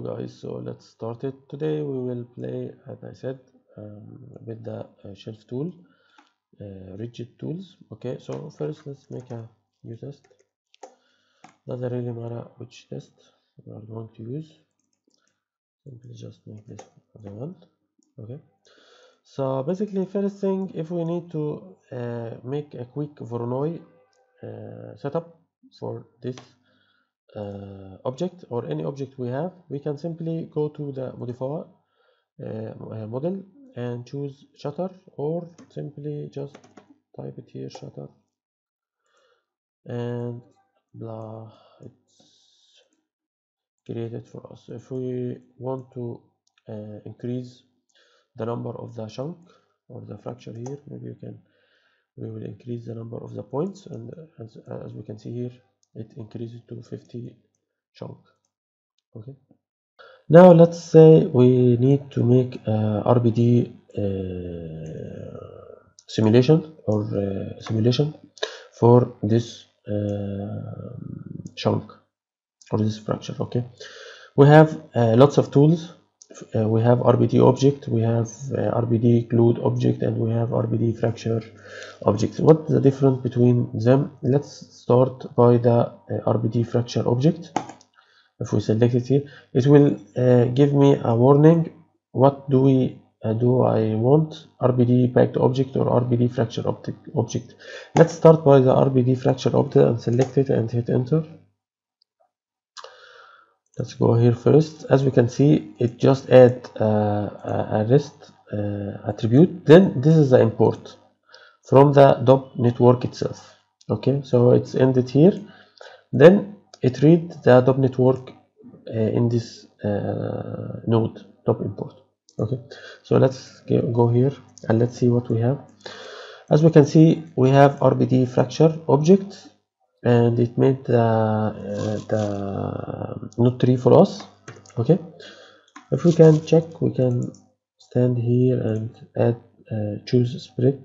guys. So let's start it. Today we will play as i said um, with the uh, shelf tool uh, rigid tools. Okay so first let's make a new test. Doesn't really matter which test we are going to use? Simply just make this other one okay. So basically first thing if we need to uh, make a quick voronoi uh, setup for this uh, object or any object we have we can simply go to the modifier uh, model and choose shatter or simply just type it here shatter. And blah it's created for us. If we want to uh, increase the number of the chunk or the fracture here maybe you can we will increase the number of the points and as, as we can see here it increases to 50 chunk okay? Now let's say we need to make a RBD uh, simulation or uh, simulation for this uh, chunk or this fracture okay? We have uh, lots of tools uh, we have RBD object we have uh, RBD glued object and we have RBD fracture object. What's the difference between them? Let's start by the uh, RBD fracture object. If we select it here it will uh, give me a warning. What do we uh, do I want? RBD packed object or RBD fracture object object? Let's start by the RBD fracture object and select it and hit enter let's go here first. As we can see it just add uh, a rest uh, attribute. Then this is the import from the DOP network itself. Okay so it's ended here. Then it read the DOP network uh, in this uh, node DOP import. Okay so let's go here and let's see what we have. As we can see we have RBD fracture object and it made the, uh, the node for us okay? If we can check we can stand here and add uh, choose spread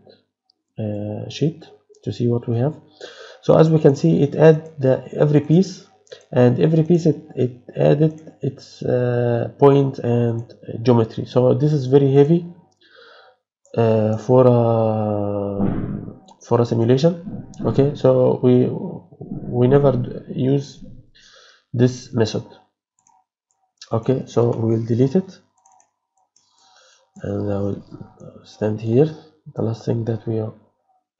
uh, sheet to see what we have. So as we can see it add the every piece and every piece it, it added its uh, point and geometry. So this is very heavy uh, for a for a simulation okay? So we we never use this method. Okay so we will delete it. And I will uh, stand here. The last thing that we uh,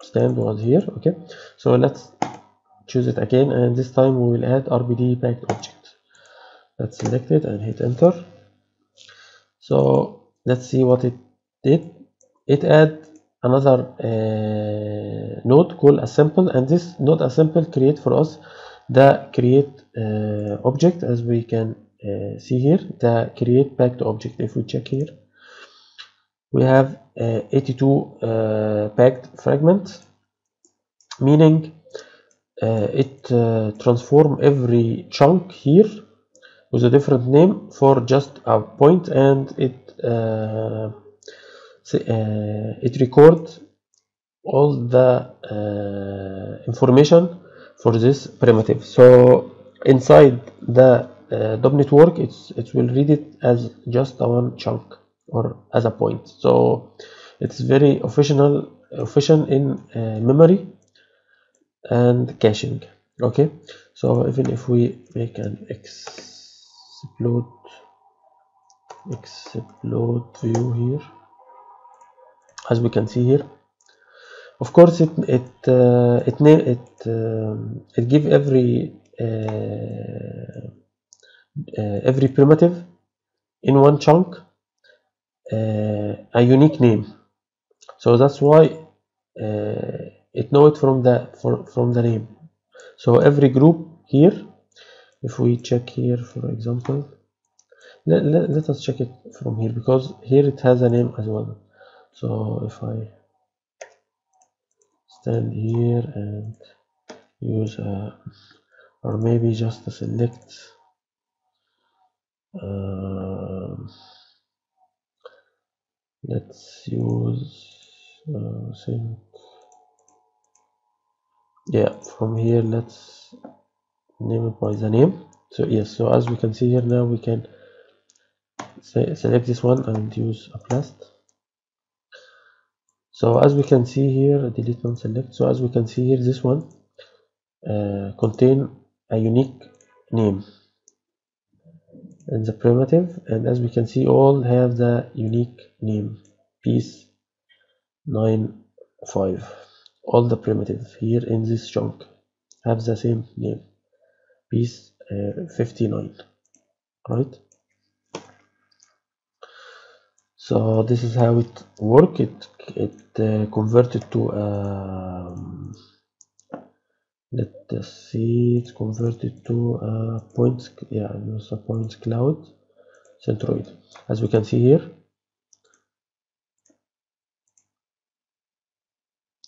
stand was here. Okay so let's choose it again. And this time we will add RBD packed object. Let's select it and hit enter. So let's see what it did. It add another uh, node called assemble and this node assemble create for us the create uh, object as we can uh, see here the create packed object. If we check here we have 82 packed fragments meaning uh, it uh, transform every chunk here with a different name for just a point and it uh, it record all the information for this primitive. So inside the uh, DOP network it's it will read it as just one chunk or as a point. So it's very efficient efficient in uh, memory and caching. Okay? So even if we make an explode explode view here as we can see here. Of course it it uh, it it um, it give every uh, uh, every primitive in one chunk a unique name. So that's why it know it from the for, from the name. So every group here if we check here for example let, let, let us check it from here because here it has a name as well so if I stand here and use a or maybe just select uh, let's use uh, sync. Yeah from here let's name it by the name. So yes so as we can see here now we can se select this one and use a blast so as we can see here delete non-select so as we can see here this one uh, contain a unique name in the primitive. And as we can see all have the unique name piece 95 all the primitive here in this chunk have the same name piece uh, 59 right so this is how it work. It it uh, converted to um, let us see. It's converted to a point yeah it's a point cloud centroid. As we can see here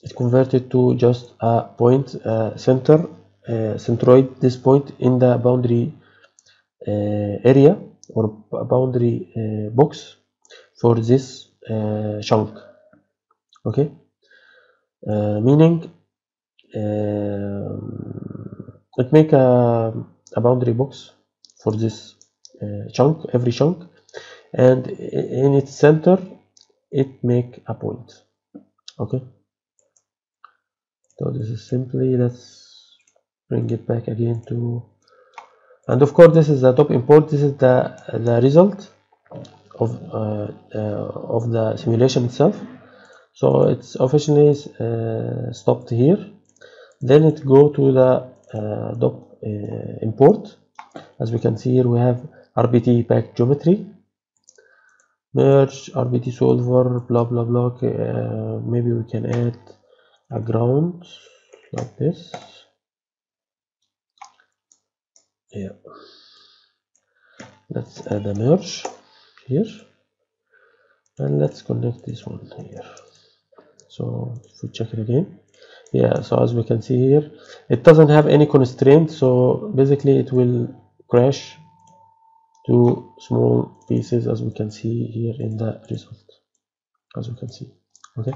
it converted to just a point uh, center uh, centroid this point in the boundary uh, area or boundary uh, box for this uh, chunk. Okay? Uh, meaning it make a, a boundary box for this chunk every chunk and in its center it make a point. Okay? So this is simply let's bring it back again to and of course this is the DOP import. This is the the result of uh, uh, of the simulation itself. So it's officially uh, stopped here. Then it go to the uh, import. As we can see here we have RBD pack geometry. Merge RBD solver blah blah blah. Okay, uh, maybe we can add a ground like this. Yeah. Let's add a merge here. And let's connect this one here. So if we check it again. Yeah so as we can see here it doesn't have any constraint so basically it will crash to small pieces as we can see here in the result as we can see okay?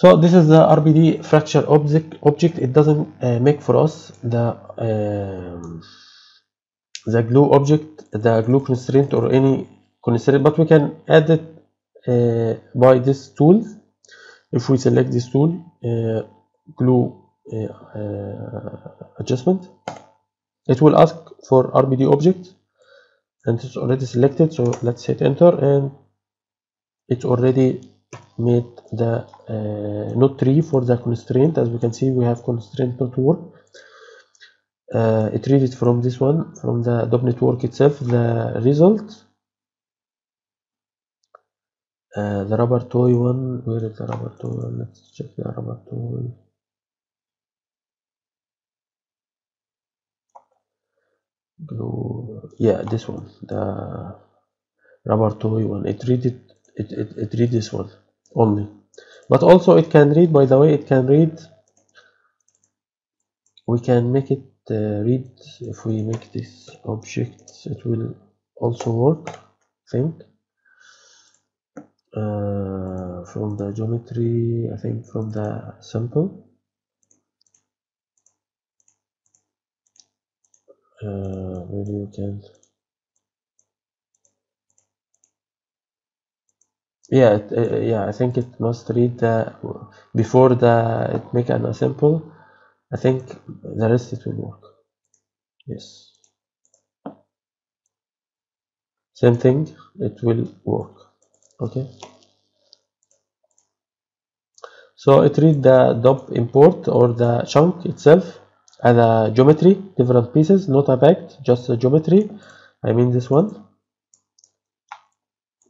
So this is the RBD fracture object object. It doesn't uh, make for us the um, the glue object the glue constraint or any constraint but we can add it uh, by this tool. If we select this tool uh, glue adjacent it will ask for RBD object and it's already selected so let's hit enter and it's already made the uh, node tree for the constraint. As we can see we have constraint network uh, it read it from this one from the DOP network itself the result. Uh, the rubber toy one where is the rubber toy let's check the rubber toy yeah this one the rubber toy one. It read it it, it, it read this one only. But also it can read by the way it can read. We can make it read if we make this object it will also work I think. Uh, from the geometry I think from the sample. Uh, maybe you can yeah it, uh, yeah I think it must read the before the it make an sample I think the rest it will work. Yes. Same thing it will work. Okay. So it read the DOP import or the chunk itself as a geometry different pieces not a packed just a geometry. I mean this one.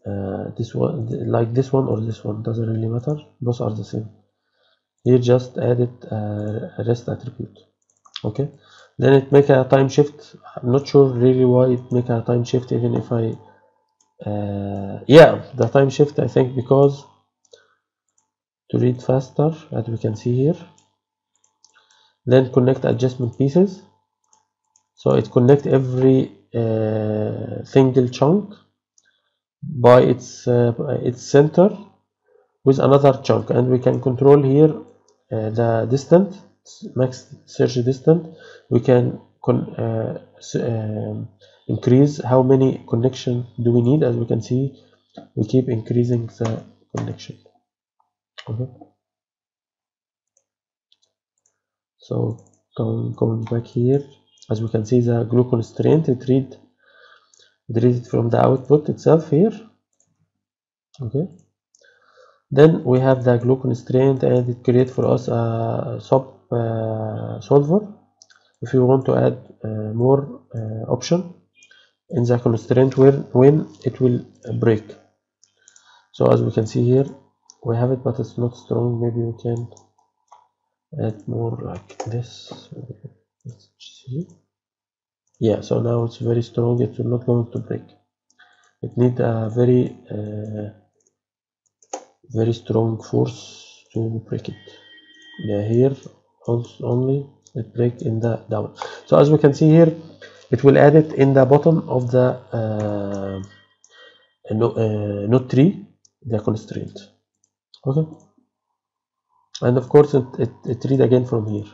Uh, this one like this one or this one doesn't really matter. Both are the same here just added a rest attribute. Okay. Then it make a time shift. I'm not sure really why it make a time shift even if I uh, yeah the time shift I think because to read faster as we can see here. Then connect adjacent pieces. So it connect every uh, single chunk by its uh, its center with another chunk. And we can control here the distance max search distance we can uh, um, increase. How many connection do we need? As we can see we keep increasing the connection. Okay. So going, going back here. As we can see the glue constraint it read it read it from the output itself here. Okay then we have the glue constraint and it create for us a sub uh, solver. If you want to add uh, more uh, option in the constraint where when it will break. So as we can see here we have it but it's not strong. Maybe we can add more like this. Let's see. Yeah so now it's very strong. It's not going to break. It need a very uh, very strong force to break it. Yeah here also only it break in the down so as we can see here it will add it in the bottom of the uh, no, uh, tree the constraint. Okay? And of course it, it, it read again from here.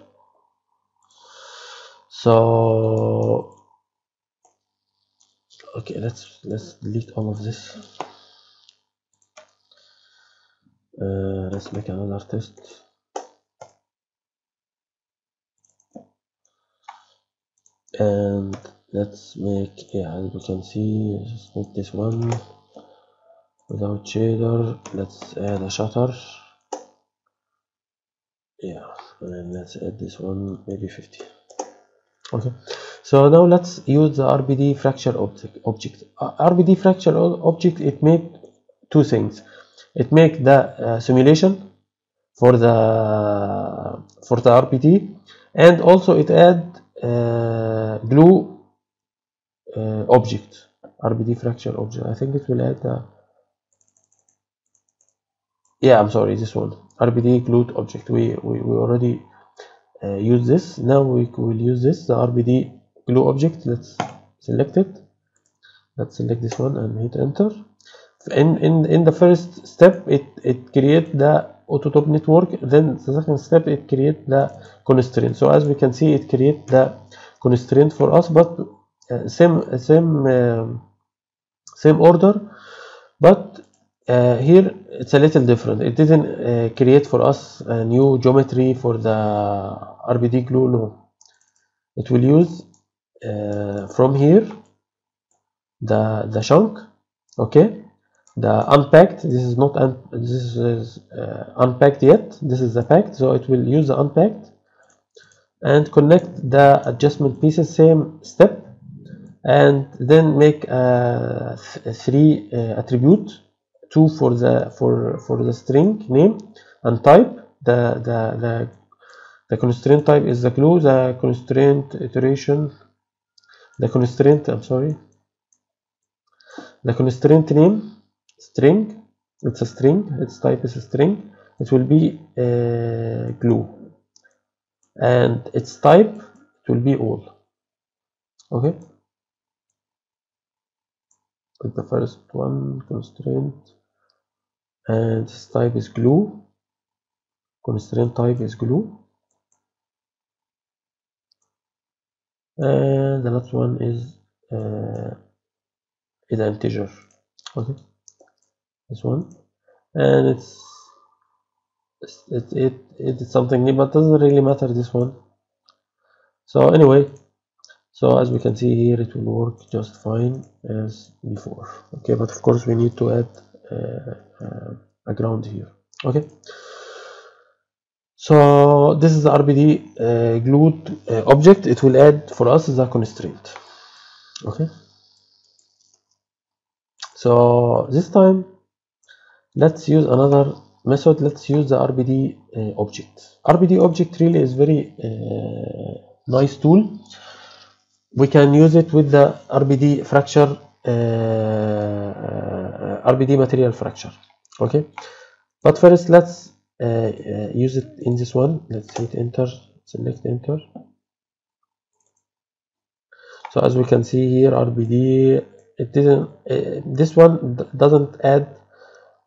So okay let's let's delete all of this uh, let's make another test and let's make yeah as we can see just make this one without shader. Let's add a shatter. Yeah and let's add this one maybe 50 okay. So now let's use the RBD fracture object object. Uh, RBD fracture object it made two things it make the uh, simulation for the for the RBD and also it add uh, glue uh, object RBD fracture object. I think it will add the yeah I'm sorry this one. RBD glued object. We, we, we already uh, use this. Now we will use this the RBD glue object. Let's select it. Let's select this one and hit enter in in in the first step it it create the AutoDop network. Then the second step it create the constraint. So as we can see it create the constraint for us but uh, same same uh, same order. But uh, here it's a little different. It didn't uh, create for us a new geometry for the RBD glue no. It will use uh, from here the the chunk okay the unpacked this is not un this is uh, unpacked yet. This is the packed so it will use the unpacked and connect the adjacent pieces same step and then make uh, th three uh, attribute two for the for for the string name and type. The the the the constraint type is the glue the constraint iteration the constraint i'm sorry the constraint name string. It's a string. Its type is a string. It will be uh, glue. And its type it will be all okay? With the first one constraint. And its type is glue. Constraint type is glue. And the last one is uh, is integer. Okay this one. And it's it, it it's something new but doesn't really matter this one. So anyway. So as we can see here it will work just fine as before. Okay but of course we need to add uh, uh, a ground here. Okay. So this is the RBD uh, glued uh, object. It will add for us the constraint. Okay. So this time let's use another method. Let's use the RBD uh, object. RBD object really is very uh, nice tool. We can use it with the RBD fracture uh, RBD material fracture. Okay? But first let's use it in this one. Let's hit enter. Select enter. So as we can see here RBD it didn't this one doesn't add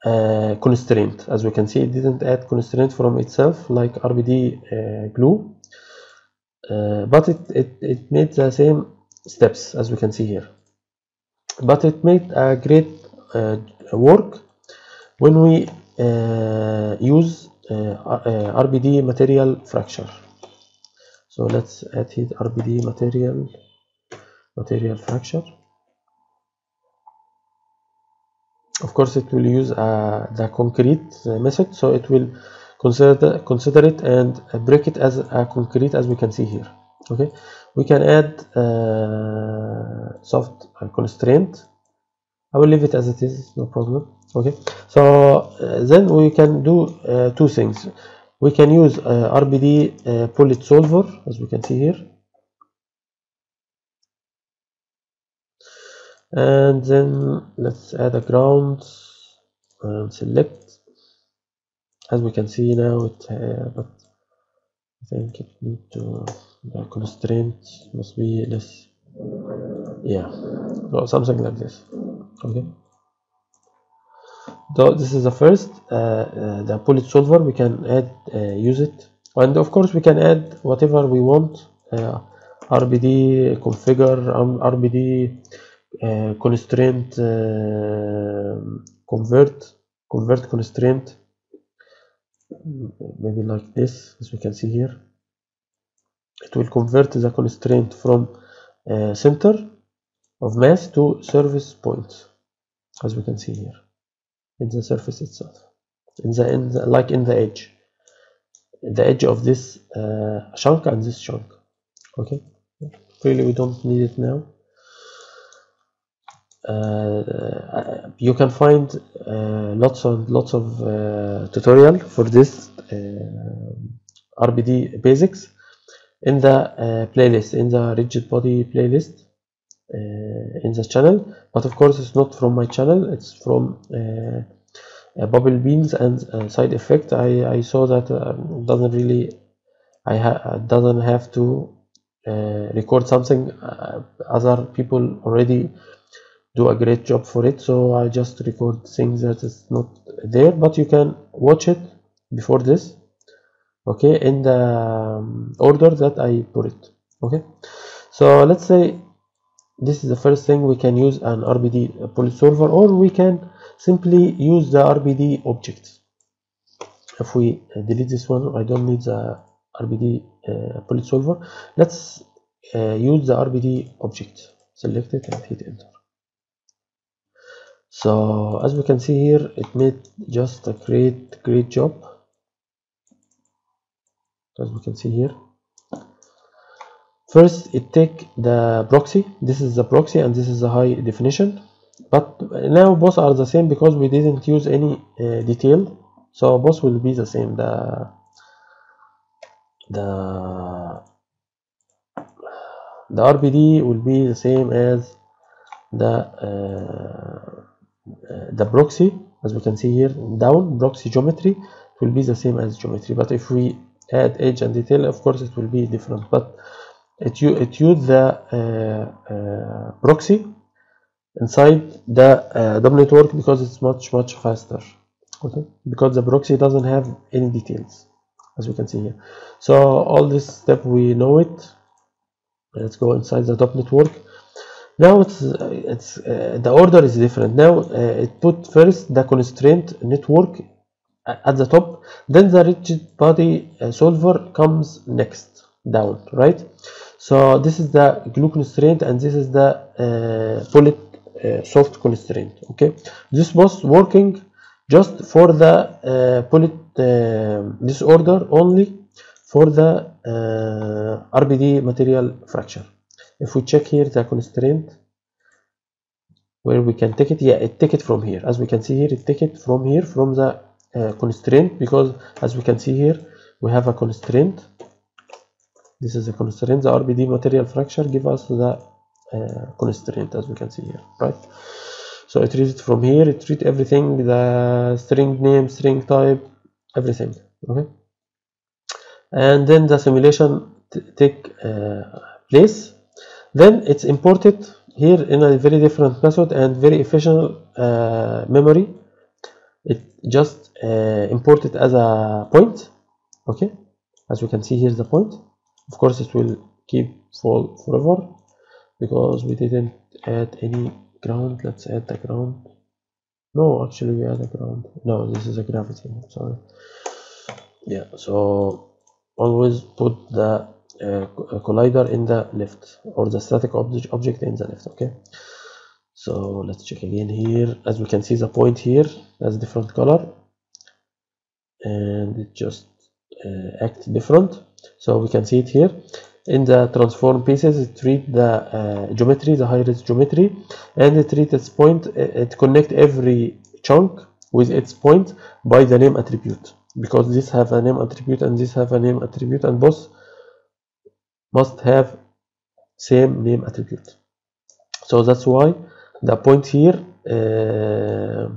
uh, constraint. As we can see it didn't add constraint from itself like RBD uh, glue. Uh, but it, it, it made the same steps as we can see here. But it made a great uh, work when we uh, use RBD material fracture. So let's add here RBD material material fracture of course it will use uh, the concrete uh, method so it will consider consider it and break it as a concrete as we can see here okay? We can add uh, soft constraint. I will leave it as it is no problem okay? So uh, then we can do uh, two things. We can use uh, RBD uh, bullet solver as we can see here and then let's add a ground and select. As we can see now it uh, but I think it need to the constraint must be less. Yeah so something like this. Okay. So this is the first uh, uh, the bullet solver. We can add uh, use it. And of course we can add whatever we want uh, RBD configure um, RBD uh, constraint uh, convert convert constraint maybe like this as we can see here. It will convert the constraint from uh, center of mass to surface point as we can see here in the surface itself in the, in the like in the edge the edge of this uh, chunk and this chunk okay? Really we don't need it now uh, you can find uh, lots of lots of uh, tutorial for this uh, RBD basics in the uh, playlist in the rigid body playlist uh, in the channel. But of course it's not from my channel. It's from bubble beans and SideFX. I, I saw that doesn't really I ha doesn't have to record something other people already do a great job for it so I just record things that is not there but you can watch it before this okay in the um, order that I put it okay? So let's say this is the first thing we can use an RBD bullet solver or we can simply use the RBD object if we delete this one I don't need the RBD uh, bullet solver. Let's uh, use the RBD object select it and hit enter so as we can see here it made just a great great job. As we can see here. First it take the proxy. This is the proxy and this is the high definition. But now both are the same because we didn't use any uh, detail. So both will be the same. The the the RBD will be the same as the uh, the proxy as we can see here down proxy geometry will be the same as geometry. But if we add edge and detail of course it will be different. But it, you it use the uh, uh, proxy inside the uh, DOP network because it's much much faster. Okay? Because the proxy doesn't have any details as we can see here. So all this step we know it. Let's go inside the DOP network now it's it's uh, the order is different. Now uh, it put first the constraint network at the top then the rigid body uh, solver comes next down right? So this is the glue constraint and this is the uh, bullet uh, soft constraint okay? This was working just for the uh, bullet this order only for the RBD material fracture if we check here the constraint where we can take it yeah it take it from here. As we can see here it take it from here from the uh, constraint because as we can see here we have a constraint. This is a constraint. The RBD material fracture give us the uh, constraint as we can see here right? So it reads it from here. It reads everything the string name string type everything okay? And then the simulation take uh, place then it's imported here in a very different method and very efficient uh, memory. It just uh, imported as a point okay? As we can see here's the point. Of course it will keep full forever because we didn't add any ground. Let's add the ground. No actually we add a ground. No this is a gravity sorry. Yeah so always put the collider in the left or the static object object in the left okay? So let's check again here. As we can see the point here has different color. And it just uh, act different. So we can see it here. In the transform pieces it read the uh, geometry the high res geometry and it read its point it connect every chunk with its point by the name attribute. Because this have a name attribute and this have a name attribute and both must have same name attribute. So that's why the point here uh,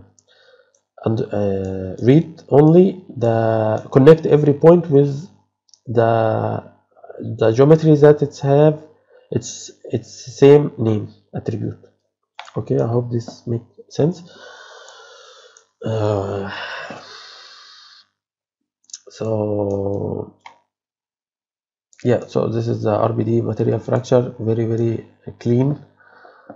and uh, read only the connect every point with the the geometry that it's have it's it's same name attribute. Okay i hope this makes sense. Uh, so yeah so this is the rbd material fracture. Very very clean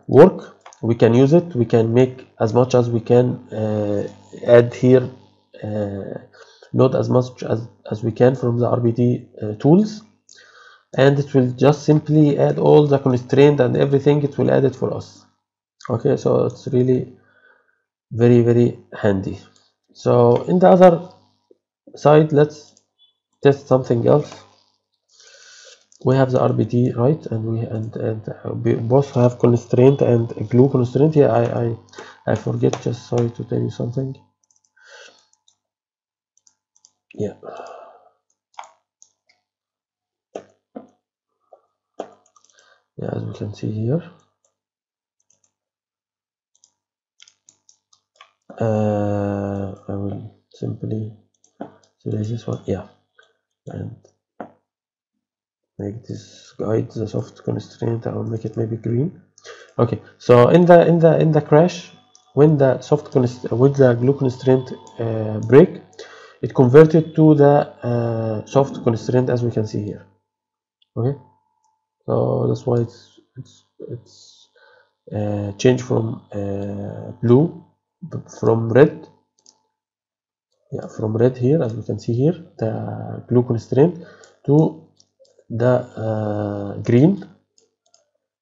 work. We can use it. We can make as much as we can uh, add here uh, not as much as, as we can from the RBD uh, tools. And it will just simply add all the constraint and everything. It will add it for us. Okay so it's really very very handy. So in the other side let's test something else we have the RBD right? And we and, and we both have constraint and glue constraint. Yeah I, I I forget. Just sorry to tell you something. Yeah. Yeah as we can see here. Uh, I will simply select this one. Yeah. And make this guide the soft constraint I will make it maybe green. Okay so in the in the in the crash when the soft constraint with the glue constraint uh, break it converted to the uh, soft constraint as we can see here. Okay? So that's why it's it's it's uh, changed from uh, blue from red. Yeah from red here as we can see here the glue constraint to the uh, green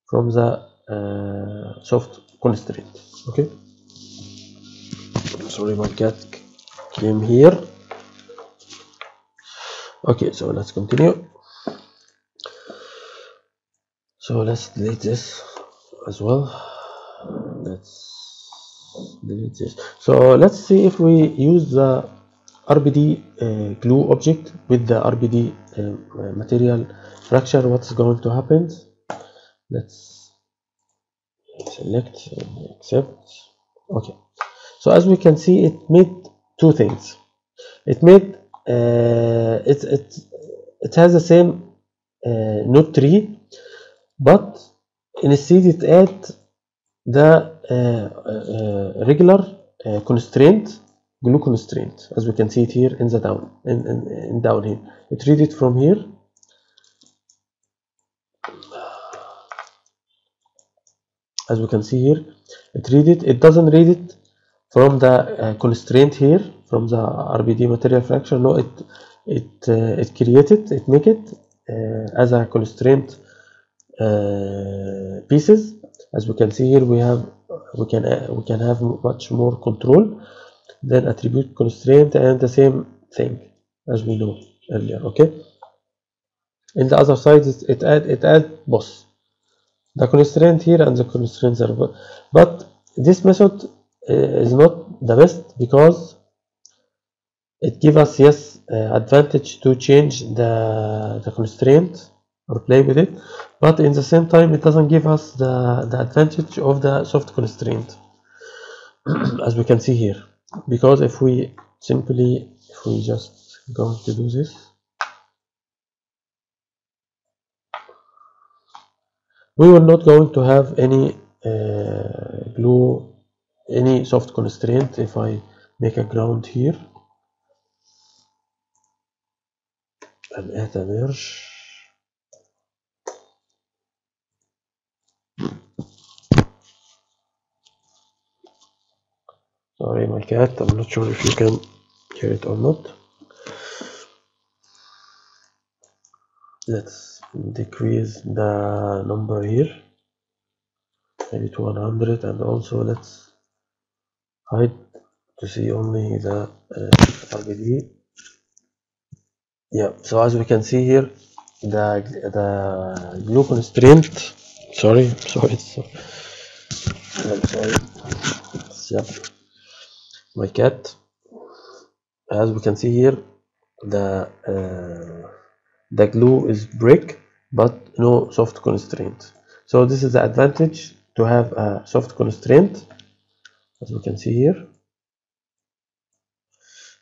from the uh, soft constraint okay? Sorry my cat came here. Okay so let's continue. So let's delete this as well. Let's delete this. So let's see if we use the RBD uh, glue object with the RBD uh, material. Fracture what's going to happen? Let's select accept. Okay. So as we can see it made two things. It made uh, it, it it has the same uh, node tree but instead it add the uh, uh, regular uh, constraint glue constraint as we can see it here in the down in, in, in down here. It read it from here. As we can see here it read it. It doesn't read it from the uh, constraint here from the RBD material fracture no it it uh, it created it. Make it uh, as a constraint uh, pieces. As we can see here we have we can uh, we can have much more control than attribute constraint and the same thing as we know earlier okay? In the other side it, add it add both. The constraint here and the constraint there but this method is not the best because it gives us yes uh, advantage to change the the constraint or play with it. But in the same time it doesn't give us the the advantage of the soft constraint as we can see here because if we simply if we just going to do this we will not going to have any uh, glue any soft constraint if I make a ground here. And add a merge my cat. I'm not sure if you can hear it or not. Let's decrease the number here. Maybe to 100 and also let's hide to see only the uh, RBD yeah so as we can see here the the glue constraint sorry sorry I'm sorry. Yep my cat as we can see here the uh, the glue is brick but no soft constraint. So this is the advantage to have a soft constraint as we can see here.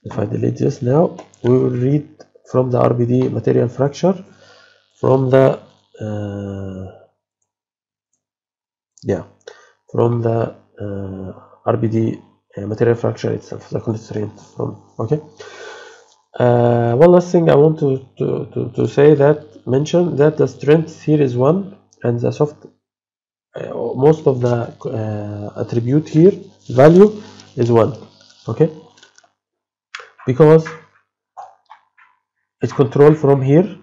If I delete this now we will read from the RBD material fracture from the uh, yeah from the uh, RBD material fracture itself the constraint from okay. Uh, one last thing I want to, to, to, to say that mention that the strength here is one and the soft uh, most of the uh, attribute here value is one. Okay. Because it's controlled from here.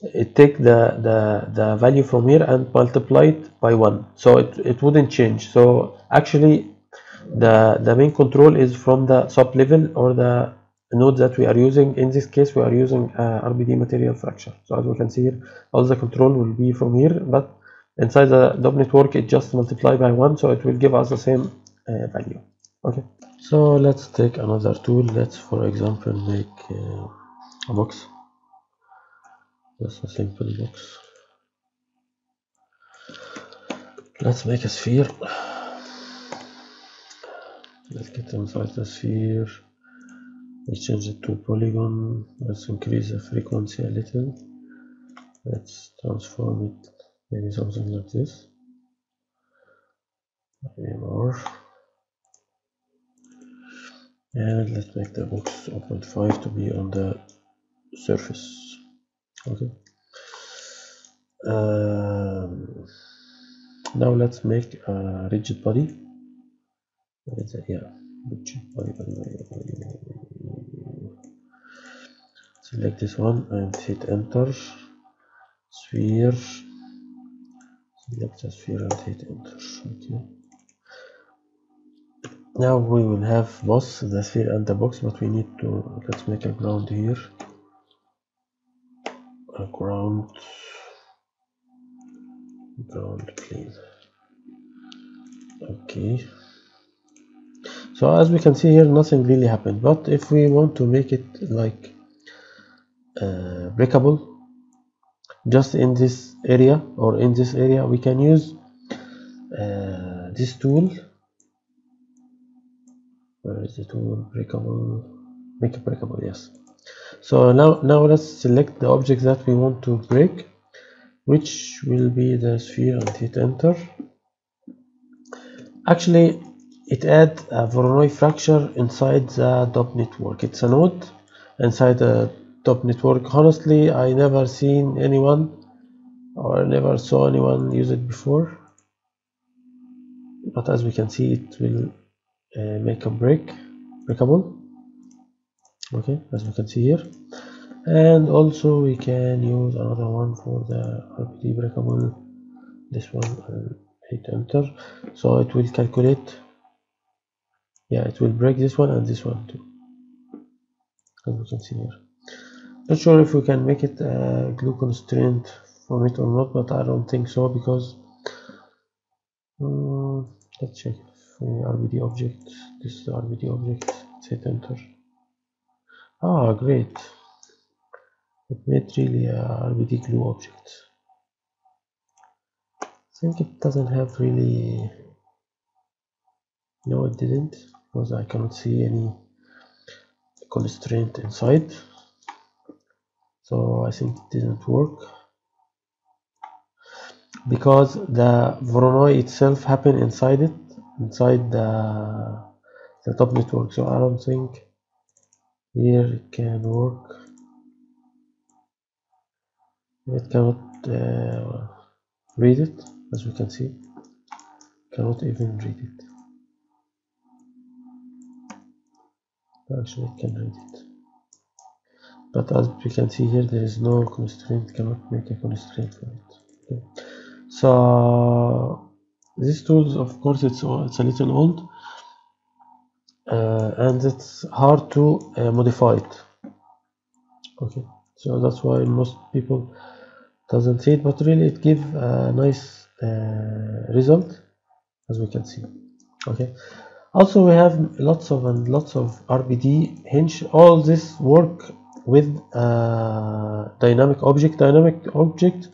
It take the, the the value from here and multiply it by one. So it, it wouldn't change. So actually the the main control is from the sub level or the node that we are using. In this case we are using uh, RBD material fracture so as we can see here all the control will be from here but inside the DOP network it just multiply by one so it will give us the same uh, value. Okay. So let's take another tool. Let's for example make uh, a box. Just a simple box. Let's make a sphere let's get inside the sphere let's change it to polygon. Let's increase the frequency a little. Let's transform it maybe something like this. Maybe more. And let's make the box 0.5 to be on the surface. Okay. Um, now let's make a rigid body body, body, body, body. select this one and hit enter. Sphere. Select the sphere and hit enter. Okay. Now we will have both the sphere and the box but we need to let's make a ground here. A ground. Ground plane okay so as we can see here nothing really happened. But if we want to make it like uh, breakable just in this area or in this area we can use uh, this tool. Where is the tool? Breakable make it breakable yes. So now now let's select the object that we want to break which will be the sphere and hit enter. Actually it add a Voronoi fracture inside the DOP network. It's a node inside the DOP network. Honestly I never seen anyone or never saw anyone use it before. But as we can see it will uh, make a break breakable. Okay as we can see here. And also we can use another one for the RBD breakable. This one and hit enter. So it will calculate yeah it will break this one and this one too. As we can see here. Not sure if we can make it a glue constraint from it or not but I don't think so because um, let's check if RBD object. This is the RBD object. Let's hit enter. Ah great. It made really a RBD glue object. I think it doesn't have really no it didn't because I cannot see any constraint inside so I think it didn't work. Because the Voronoi itself happened inside it inside the the DOP network. So I don't think here it can work. It cannot uh, read it as we can see. Cannot even read it actually it can read it. But as we can see here there is no constraint. Cannot make a constraint for it. Okay. so these tools of course it's it's a little old uh, and it's hard to uh, modify it. Okay. So that's why most people doesn't see it but really it give a nice uh, result as we can see. Okay also we have lots of and lots of RBD hinge. All this work with uh, dynamic object dynamic object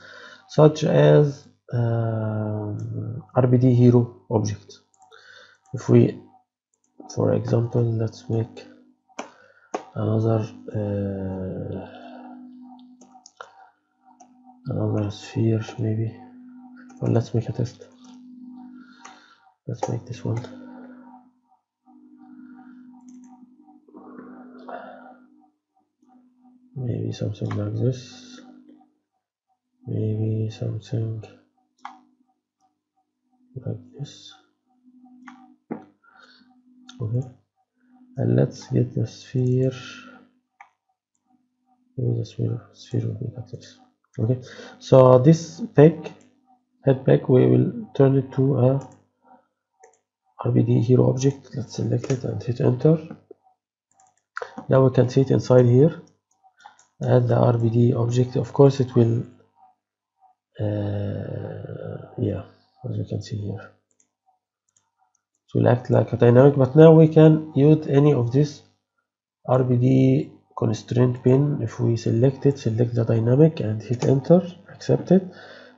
such as um, RBD hero object. If we for example let's make another uh, another sphere maybe. Or let's make a test. Let's make this one maybe something like this. Maybe something like this. Okay. And let's get the sphere. Maybe the sphere sphere will be like this okay. So this peg head peg we will turn it to a RBD hero object. Let's select it and hit enter. Now we can see it inside here add the RBD object of course it will uh, yeah as you can see here. It will act like a dynamic but now we can use any of this RBD constraint pin. If we select it select the dynamic and hit enter accept it.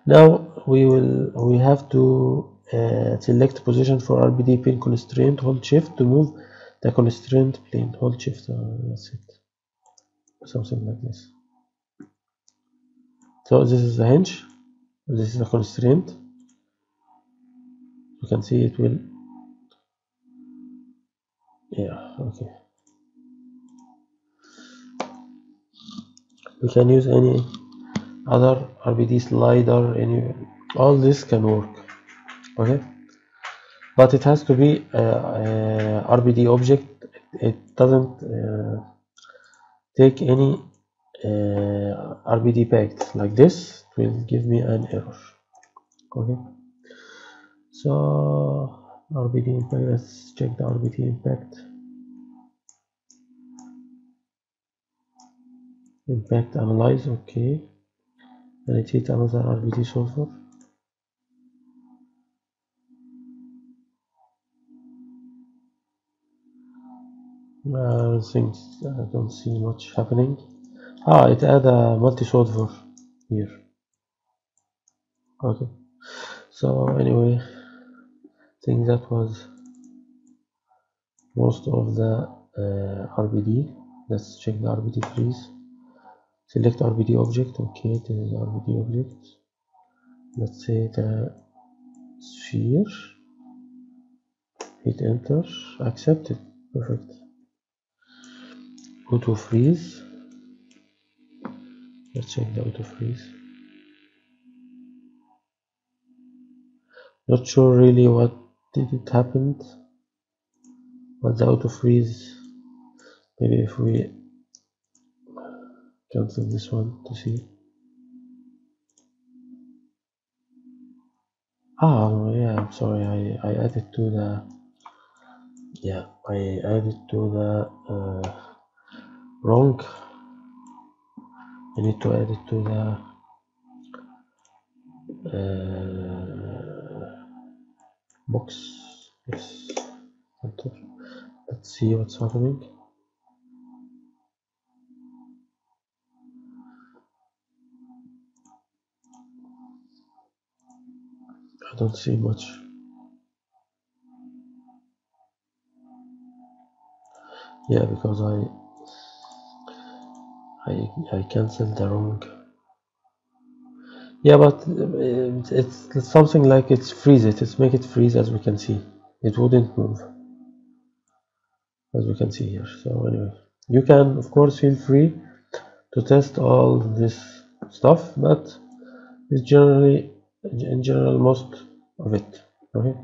Now we will we have to uh, select position for RBD pin constraint hold shift to move the constraint plane hold shift uh, something like this. So this is the hinge. This is the constraint you can see it will yeah okay. We can use any other RBD slider any all this can work okay? But it has to be a, a RBD object. It doesn't uh, take any uh, RBD packed like this it will give me an error. Okay. So RBD impact let's check the RBD impact. Impact analyze okay. And it hit another RBD solver uh, things I don't see much happening. Ah it add a multi-solver here. Okay. So anyway I think that was most of the uh, RBD let's check the RBD freeze select RBD object. Okay this is RBD object. Let's say the sphere. Hit enter. Accepted. perfect auto freeze let's check the auto freeze not sure really what did it happen but the auto freeze maybe if we cancel this one to see. Ah yeah I'm sorry I, I added to the yeah I added to the uh, wrong. I need to add it to the uh, box. Yes. Enter let's see what's happening. I don't see much. Yeah because I I, I cancelled the wrong. Yeah but uh, it's, it's something like it's freeze it. It's make it freeze as we can see. It wouldn't move. As we can see here. So anyway. You can of course feel free to test all this stuff but it's generally in general most of it. Okay